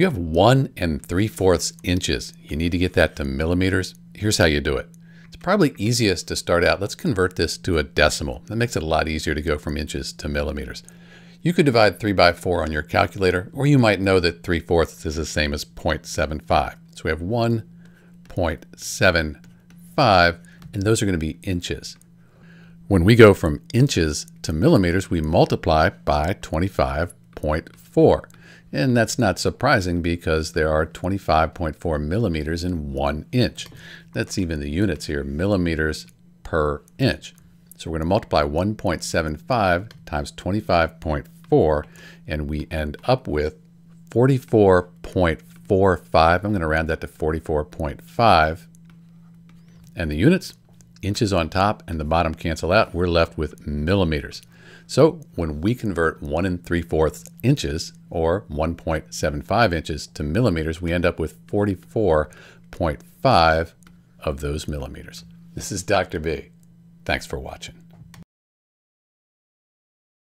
you have 1 and 3 fourths inches, you need to get that to millimeters. Here's how you do it. It's probably easiest to start out. Let's convert this to a decimal. That makes it a lot easier to go from inches to millimeters. You could divide 3 by 4 on your calculator, or you might know that 3 fourths is the same as 0.75. So we have 1.75, and those are going to be inches. When we go from inches to millimeters, we multiply by 25.4. And that's not surprising because there are 25.4 millimeters in one inch. That's even the units here, millimeters per inch. So we're going to multiply 1.75 times 25.4, and we end up with 44.45. I'm going to round that to 44.5. And the units, inches on top and the bottom cancel out. We're left with millimeters. So when we convert 1 and 3 fourths inches, or 1.75 inches, to millimeters, we end up with 44.5 of those millimeters. This is Dr. B. Thanks for watching.